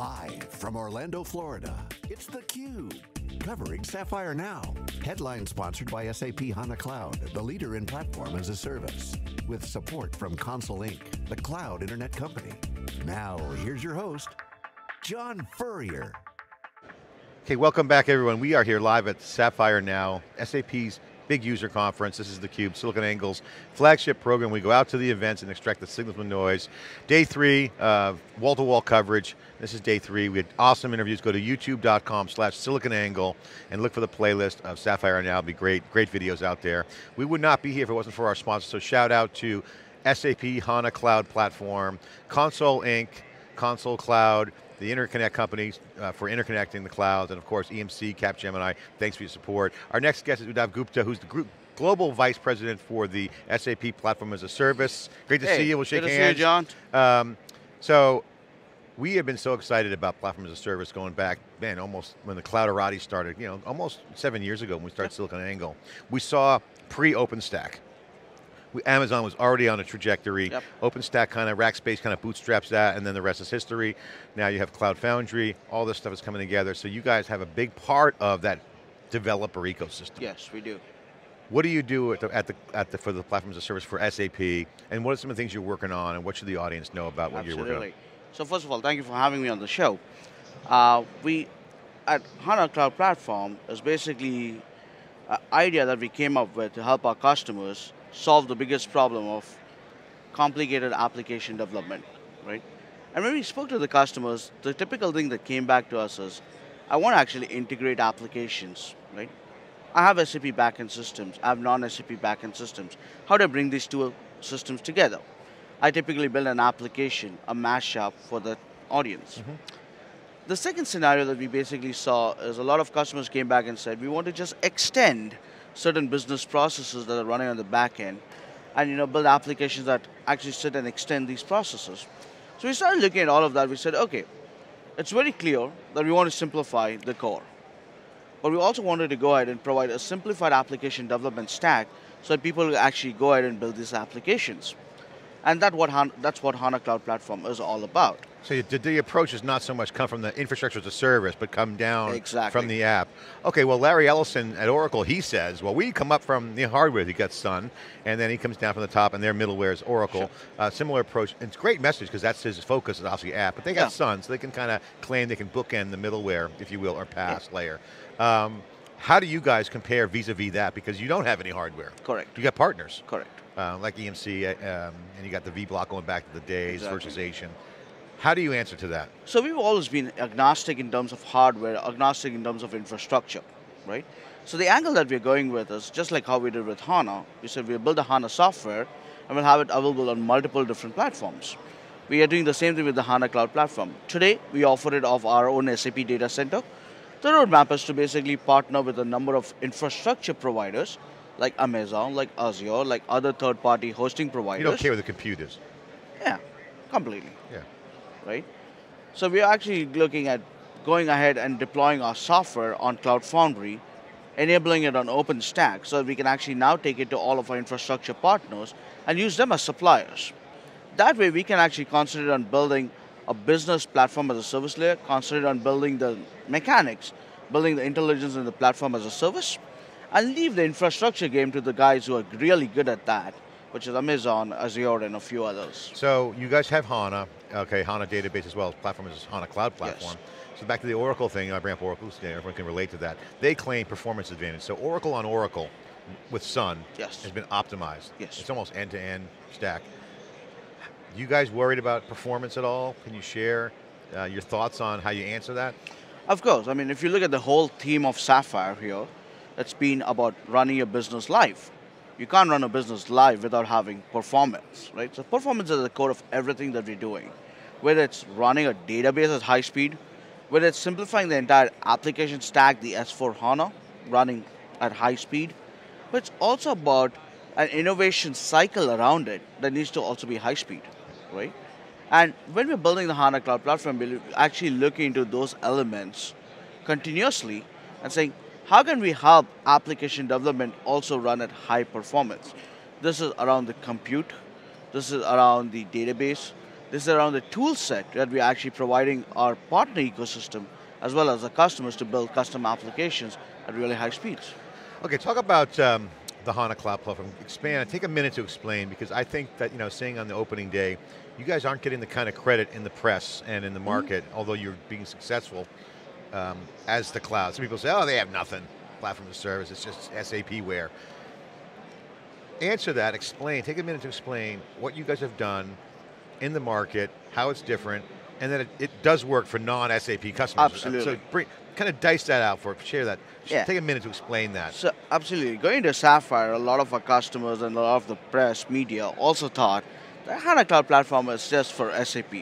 Live from Orlando, Florida, it's theCUBE. Covering Sapphire Now. Headline sponsored by SAP HANA Cloud, the leader in platform as a service. With support from Console Inc., the cloud internet company. Now, here's your host, John Furrier. Okay, welcome back everyone. We are here live at Sapphire Now, SAP's big user conference. This is theCUBE, SiliconANGLE's flagship program. We go out to the events and extract the signal from noise. Day three, uh, wall-to-wall -wall coverage. This is day three. We had awesome interviews. Go to youtube.com slash siliconangle and look for the playlist of Sapphire Now. It'll be great, great videos out there. We would not be here if it wasn't for our sponsors, so shout out to SAP HANA Cloud Platform, Console Inc., Console Cloud, the interconnect companies uh, for interconnecting the clouds, and of course EMC, Capgemini, thanks for your support. Our next guest is Uddhav Gupta, who's the group Global Vice President for the SAP Platform as a Service. Great to hey, see you, we'll shake good hands. to see you, John. Um, so, we have been so excited about Platform as a Service going back, man, almost when the Clouderati started, you know, almost seven years ago when we started yep. SiliconANGLE. We saw pre-OpenStack. Amazon was already on a trajectory. Yep. OpenStack kind of, Rackspace kind of bootstraps that, and then the rest is history. Now you have Cloud Foundry, all this stuff is coming together, so you guys have a big part of that developer ecosystem. Yes, we do. What do you do at the, at the, at the, for the platforms of service for SAP, and what are some of the things you're working on, and what should the audience know about what Absolutely. you're working on? So first of all, thank you for having me on the show. Uh, we, at HANA Cloud Platform, is basically an idea that we came up with to help our customers solve the biggest problem of complicated application development, right? And when we spoke to the customers, the typical thing that came back to us is, I want to actually integrate applications, right? I have SAP backend systems, I have non-SAP backend systems. How do I bring these two systems together? I typically build an application, a mashup for the audience. Mm -hmm. The second scenario that we basically saw is a lot of customers came back and said, we want to just extend certain business processes that are running on the back end and you know, build applications that actually sit and extend these processes. So we started looking at all of that. We said, okay, it's very clear that we want to simplify the core. But we also wanted to go ahead and provide a simplified application development stack so that people actually go ahead and build these applications. And that what that's what HANA Cloud Platform is all about. So the, the, approach is not so much come from the infrastructure as a service, but come down exactly. from the app. Okay, well Larry Ellison at Oracle, he says, well we come up from the hardware, he got Sun, and then he comes down from the top and their middleware is Oracle. Sure. Uh, similar approach, and it's a great message because that's his focus is obviously app, but they got yeah. Sun, so they can kind of claim they can bookend the middleware, if you will, or PaaS yeah. layer. Um, how do you guys compare vis-a-vis -vis that? Because you don't have any hardware. Correct. You got partners. Correct. Uh, like EMC, uh, um, and you got the V-block going back to the days, exactly. virtualization. How do you answer to that? So we've always been agnostic in terms of hardware, agnostic in terms of infrastructure, right? So the angle that we're going with is just like how we did with HANA. We said we'll build a HANA software and we'll have it available on multiple different platforms. We are doing the same thing with the HANA Cloud Platform. Today, we offer it off our own SAP data center. The roadmap is to basically partner with a number of infrastructure providers like Amazon, like Azure, like other third-party hosting providers. You don't care where the compute is. Yeah, completely. Yeah. Right? So we're actually looking at going ahead and deploying our software on Cloud Foundry, enabling it on OpenStack so we can actually now take it to all of our infrastructure partners and use them as suppliers. That way we can actually concentrate on building a business platform as a service layer, concentrate on building the mechanics, building the intelligence in the platform as a service, and leave the infrastructure game to the guys who are really good at that, which is Amazon, Azure, and a few others. So you guys have HANA, okay, HANA database as well, platform is HANA Cloud Platform. Yes. So back to the Oracle thing, I bring up Oracle, everyone can relate to that. They claim performance advantage. So Oracle on Oracle with Sun yes. has been optimized. Yes. It's almost end-to-end -end stack. You guys worried about performance at all? Can you share uh, your thoughts on how you answer that? Of course, I mean, if you look at the whole theme of Sapphire here, it's been about running a business live. You can't run a business live without having performance, right? So performance is the core of everything that we're doing. Whether it's running a database at high speed, whether it's simplifying the entire application stack, the S4 HANA, running at high speed, but it's also about an innovation cycle around it that needs to also be high speed, right? And when we're building the HANA Cloud Platform, we're actually looking into those elements continuously and saying, how can we help application development also run at high performance? This is around the compute, this is around the database, This is around the tool set that we're actually providing our partner ecosystem as well as the customers to build custom applications at really high speeds. Okay, talk about um, the HANA Cloud Platform. Expand, take a minute to explain because I think that, you know, saying on the opening day, you guys aren't getting the kind of credit in the press and in the mm-hmm. market, mm -hmm. although you're being successful um, as the cloud. Some people say, oh, they have nothing, platform as service, it's just SAP ware. Answer that, explain, take a minute to explain what you guys have done in the market, how it's different, and then it, it does work for non-SAP customers. Absolutely. So bring, kind of dice that out for, share that. Yeah. Take a minute to explain that. So absolutely, going to Sapphire, a lot of our customers and a lot of the press, media also thought the HANA Cloud Platform is just for SAP.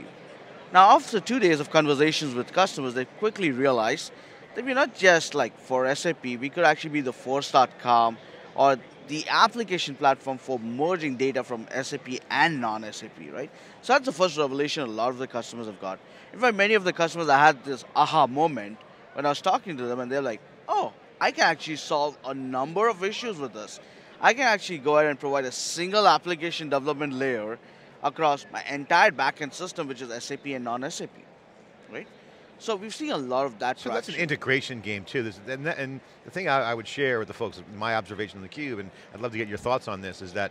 Now after two days of conversations with customers, they quickly realized that we're not just like for SAP, we could actually be the force.com or the application platform for merging data from SAP and non-SAP, right? So that's the first revelation a lot of the customers have got. In fact, many of the customers, I had this aha moment when I was talking to them and they're like, oh, I can actually solve a number of issues with this. I can actually go ahead and provide a single application development layer across my entire backend system, which is SAP and non-SAP, right? So we've seen a lot of that. So that's an integration game too. This, and, and, the thing I, I, would share with the folks, my observation on the cube, and I'd love to get your thoughts on this, is that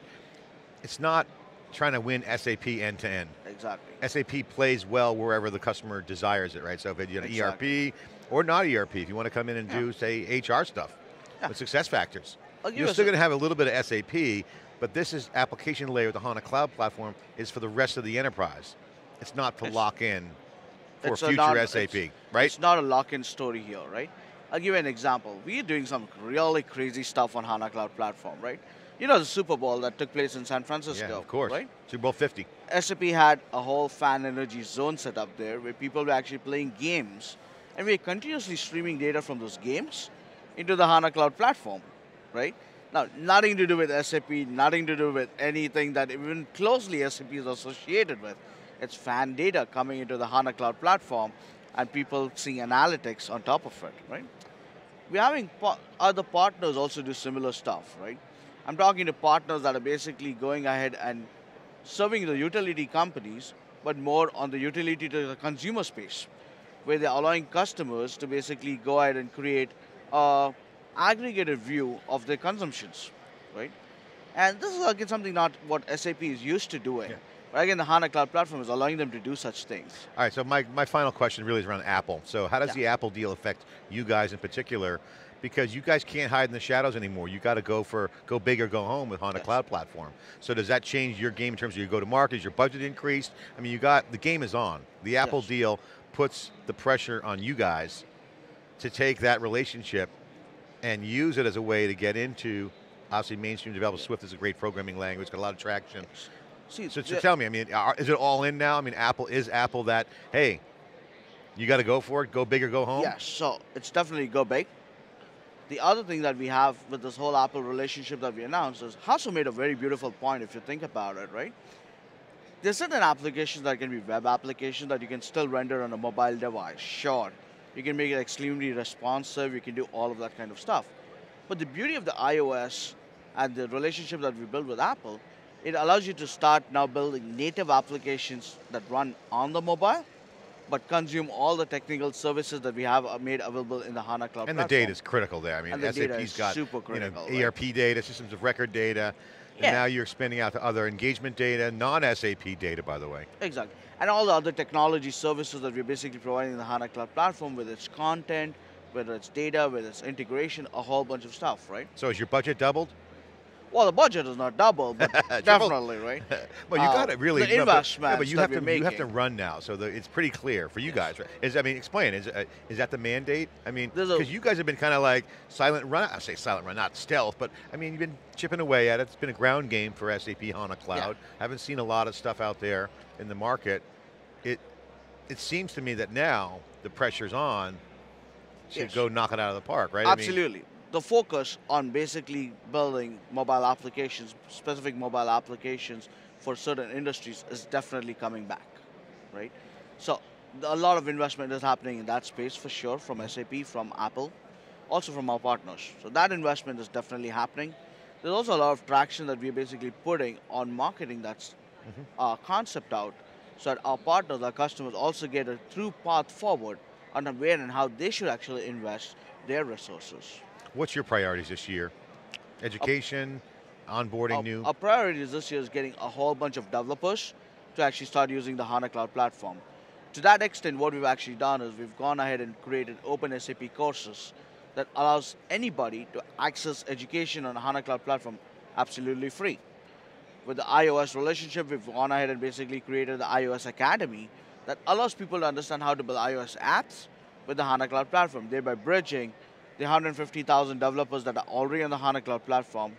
it's not trying to win SAP end to end. Exactly. SAP plays well wherever the customer desires it, right? So if you know exactly. ERP or not ERP, if you want to come in and yeah. do say HR stuff yeah. with SuccessFactors, you're still going to have a little bit of SAP, but this is application layer, the HANA Cloud Platform is for the rest of the enterprise. It's not to it's, lock in for future not, SAP, it's, right? It's not a lock-in story here, right? I'll give you an example. We are doing some really crazy stuff on HANA Cloud Platform, right? You know the Super Bowl that took place in San Francisco, yeah, of course. right? Super Bowl 50. SAP had a whole fan energy zone set up there where people were actually playing games, and we are continuously streaming data from those games into the HANA Cloud Platform, right? Now, nothing to do with SAP, nothing to do with anything that even closely SAP is associated with. It's fan data coming into the HANA Cloud Platform and people seeing analytics on top of it, right? We're having other partners also do similar stuff, right? I'm talking to partners that are basically going ahead and serving the utility companies, but more on the utility to the consumer space, where they're allowing customers to basically go ahead and create aggregated view of their consumptions, right? And this is again something not what SAP is used to doing. Yeah. But again, the HANA Cloud Platform is allowing them to do such things. All right, so my, my final question really is around Apple. So how does yeah. the Apple deal affect you guys in particular? Because you guys can't hide in the shadows anymore. You got to go for, go big or go home with HANA yes. Cloud Platform. So does that change your game in terms of your go-to-market? Is your budget increased? I mean, you got, the game is on. The Apple yes. deal puts the pressure on you guys to take that relationship and use it as a way to get into, obviously mainstream developers, Swift is a great programming language, got a lot of traction. See, so, so tell me, I mean, are, is it all in now? I mean, Apple, is Apple that, hey, you got to go for it, go big or go home? Yes, so it's definitely go big. The other thing that we have with this whole Apple relationship that we announced is Hasso made a very beautiful point if you think about it, right? There's certain applications that can be web applications that you can still render on a mobile device, sure. You can make it extremely responsive, you can do all of that kind of stuff. But the beauty of the iOS and the relationship that we built with Apple it allows you to start now building native applications that run on the mobile, but consume all the technical services that we have uh, made available in the HANA Cloud And platform. the data is critical there. I mean, SAP's got super critical, you know, ERP data, systems of record data, and yeah. now you're expanding out to other engagement data, non-SAP data, by the way. Exactly. And all the other technology services that we're basically providing in the HANA Cloud platform, whether it's content, whether it's data, whether it's integration, a whole bunch of stuff, right? So has your budget doubled? Well, the budget is not double, but definitely, right? well, you got to really the investment. Yeah, but you have to you have to run now, so the, it's pretty clear for you yes. guys. Right? Is I mean, explain. Is uh, is that the mandate? I mean, because you guys have been kind of like silent run. I say silent run, not stealth, but I mean, you've been chipping away at it. It's been a ground game for SAP HANA Cloud. Yeah. Haven't seen a lot of stuff out there in the market. It it seems to me that now the pressure's on to yes. go knock it out of the park, right? Absolutely. I mean, the focus on basically building mobile applications, specific mobile applications for certain industries is definitely coming back, right? So a lot of investment is happening in that space for sure from SAP, from Apple, also from our partners. So that investment is definitely happening. There's also a lot of traction that we're basically putting on marketing that's mm -hmm. uh, concept out so that our partners, our customers also get a true path forward on where and how they should actually invest their resources. What's your priorities this year? Education, onboarding Our, new? our priorities this year is getting a whole bunch of developers to actually start using the HANA Cloud platform. To that extent, what we've actually done is we've gone ahead and created open SAP courses that allows anybody to access education on the HANA Cloud platform absolutely free. With the iOS relationship, we've gone ahead and basically created the iOS Academy that allows people to understand how to build iOS apps with the HANA Cloud platform, thereby bridging the 150,000 developers that are already on the HANA Cloud platform,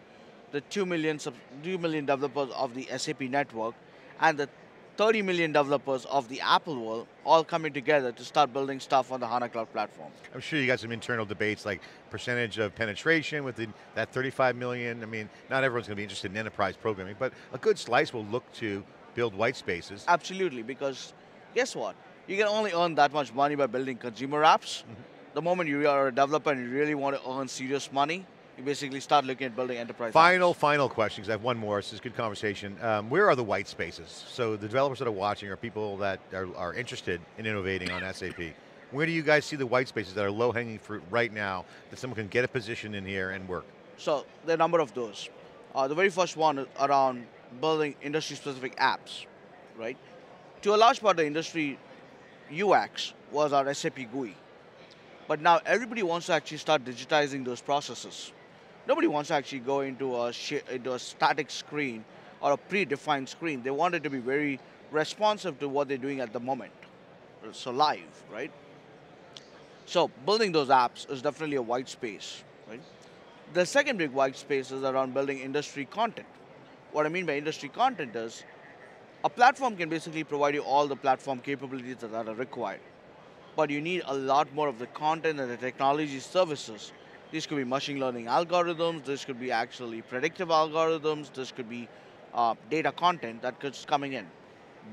the 2 million, 2 million developers of the SAP network, and the 30 million developers of the Apple world all coming together to start building stuff on the HANA Cloud platform. I'm sure you got some internal debates like percentage of penetration within that 35 million. I mean, not everyone's going to be interested in enterprise programming, but a good slice will look to build white spaces. Absolutely, because guess what? You can only earn that much money by building consumer apps. Mm -hmm. The moment you are a developer and you really want to earn serious money, you basically start looking at building enterprise Final, apps. final question, because I have one more, this is a good conversation. Um, where are the white spaces? So the developers that are watching are people that are, are interested in innovating on SAP. Where do you guys see the white spaces that are low-hanging fruit right now that someone can get a position in here and work? So there are a number of those. Uh, the very first one is around building industry-specific apps, right? To a large part, of the industry UX was our SAP GUI. But now everybody wants to actually start digitizing those processes. Nobody wants to actually go into a, into a static screen or a predefined screen. They want it to be very responsive to what they're doing at the moment. So live, right? So building those apps is definitely a white space, right? The second big white space is around building industry content. What I mean by industry content is a platform can basically provide you all the platform capabilities that are required. But you need a lot more of the content and the technology services these could be machine learning algorithms, this could be actually predictive algorithms, this could be uh, data content that is coming in.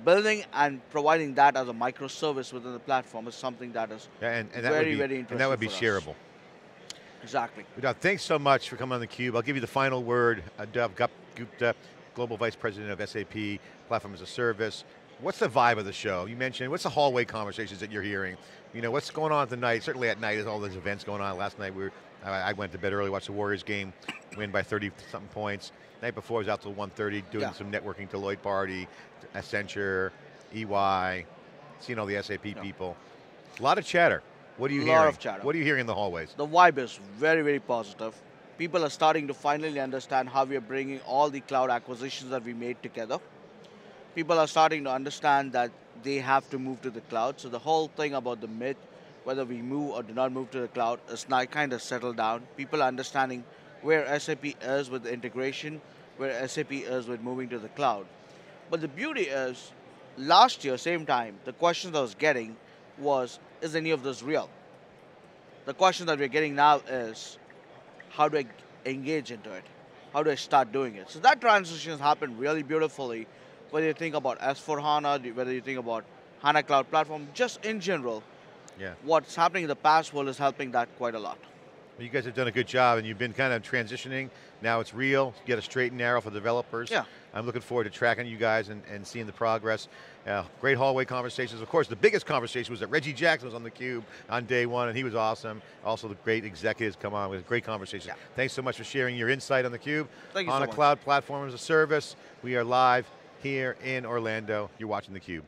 Building and providing that as a microservice within the platform is something that is yeah, and, and that very, be, very interesting. And that would be shareable. Us. Exactly. Uddhav, thanks so much for coming on theCUBE. I'll give you the final word. Uddhav Gupta, Global Vice President of SAP, Platform as a Service. What's the vibe of the show? You mentioned, what's the hallway conversations that you're hearing? You know, what's going on at the night? Certainly at night, there's all those events going on. Last night we were I, went to bed early, watched the Warriors game, win by 30 something points. Night before I was out till 1.30 doing yeah. some networking, Deloitte party, Accenture, EY, seeing all the SAP yeah. people. A lot of chatter. What are you a hearing? lot of chatter. What are you hearing in the hallways? The vibe is very, very positive. People are starting to finally understand how we are bringing all the cloud acquisitions that we made together. People are starting to understand that they have to move to the cloud. So the whole thing about the myth whether we move or do not move to the cloud is now kind of settled down. People are understanding where SAP is with the integration, where SAP is with moving to the cloud. But the beauty is, last year, same time, the questions I was getting was, is any of this real? The question that we're getting now is, how do I engage into it? How do I start doing it? So that transition has happened really beautifully, whether you think about S4HANA, whether you think about HANA Cloud Platform, just in general, yeah. what's happening in the PaaS world is helping that quite a lot. You guys have done a good job and you've been kind of transitioning. Now it's real, you get a straight and narrow for developers. Yeah. I'm looking forward to tracking you guys and, and seeing the progress. Uh, great hallway conversations. Of course, the biggest conversation was that Reggie Jackson was on theCUBE on day one and he was awesome. Also the great executives come on with great conversations. Yeah. Thanks so much for sharing your insight on theCUBE. Thank you On so a much. cloud platform as a service. We are live here in Orlando. You're watching theCUBE.